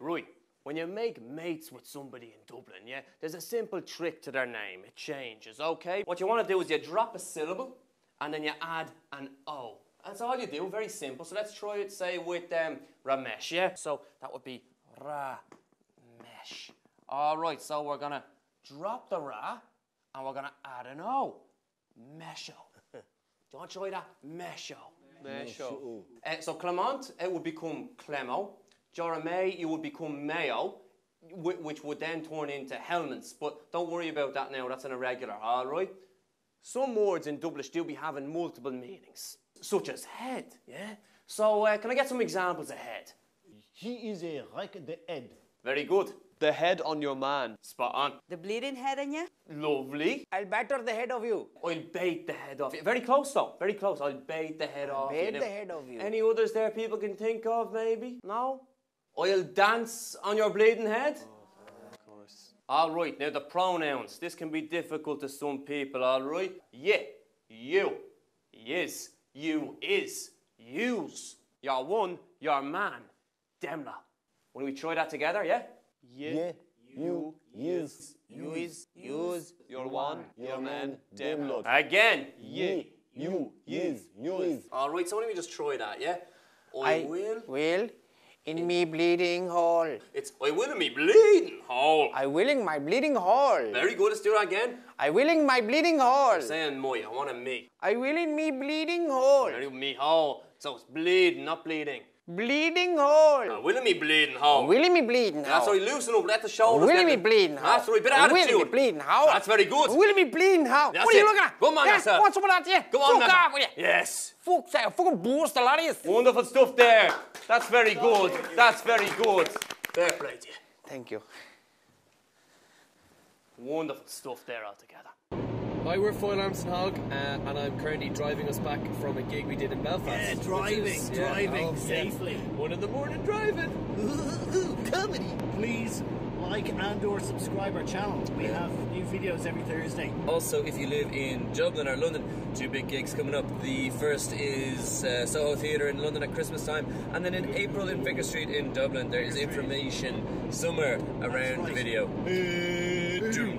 Right. When you make mates with somebody in Dublin, yeah, there's a simple trick to their name. It changes, okay? What you want to do is you drop a syllable and then you add an O. That's all you do, very simple. So let's try it, say, with um, Ramesh, yeah? So that would be Ra-mesh. All right, so we're going to drop the Ra and we're going to add an O. Mesho. do you want to try that? Mesho. Mesho. Uh, so Clement, it would become Clemo. Joramay, you would become Mayo, whi- which would then turn into helmets. But don't worry about that now, that's an irregular, all right? Some words in Dublish do be having multiple meanings, such as head, yeah? So uh, can I get some examples of head? He is a like the head. Very good. The head on your man. Spot on. The bleeding head on you? Lovely. I'll batter the head of you. I'll bait the head off you. Very close though, very close. I'll bait the head off you. bait the head off you. Any others there people can think of maybe? No? I'll dance on your bleeding head? Oh, all right, now the pronouns. This can be difficult to some people, all right? Yeah, you, yes, you, is, use. You're one, you're man. Demla. When we try that together, yeah? Yeah, you, use, You is, use, Your one, your man, dem lot. Again. yeah, you, use, use. All right, so why don't we just try that, yeah? I will. will in me bleeding hole. It's I will in me bleeding hole. I willing my bleeding hole. Very good. Let's do that again. I willing my bleeding hole. Saying moi. I want a me. I will in me bleeding hole. Very. Me hole. So it's bleeding, not bleeding. Bleeding hole. I will in me bleeding hole. Willing me bleeding hole. That's right. Loosen up. Let the shoulders. Willing me bleeding hole. That's right. Bit of Willing me bleeding hole. That's very good. Willing me bleeding hole. That's what are you looking at? Come on, yeah, yourself. What's up with that? Yeah. Go on, Fuck off with you. Yes. Fuck, say, fucking boost the laddies. Wonderful stuff there. That's very good. That's very good. Fair play to you. Thank you. Wonderful stuff there altogether. Hi, we're Foil Arms and Hog, uh, and I'm currently driving us back from a gig we did in Belfast. Yeah, driving, is- yeah, driving oh, yeah. safely. One in the morning driving. Comedy. Please like and or subscribe our channel. We have new videos every Thursday. Also, if you live in Dublin or London, two big gigs coming up. The first is uh, Soho Theatre in London at Christmas time, and then in April in Vicar Street in Dublin, there is information somewhere around the right. video. Doom,